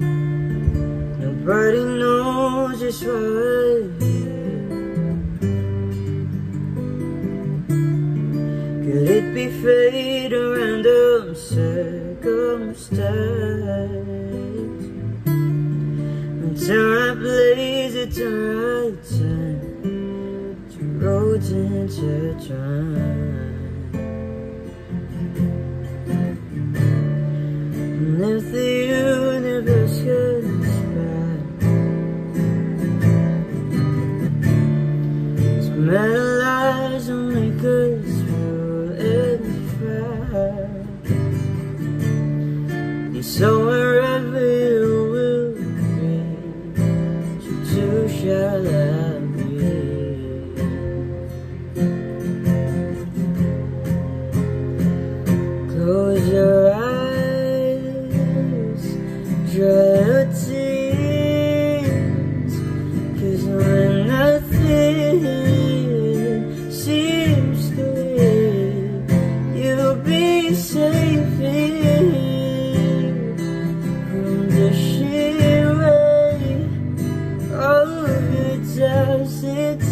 Nobody knows just why Could it be fate or random circumstance? Until I blaze it to right time To roads intertwine metal lies will make us feel and And so wherever you will be So too shall I 这世界。